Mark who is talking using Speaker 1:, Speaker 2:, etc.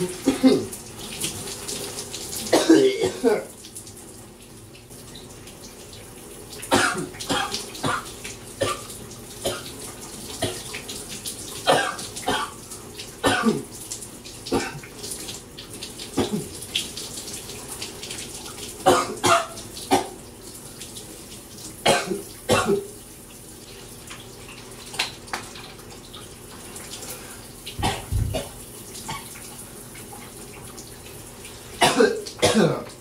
Speaker 1: うん。あ。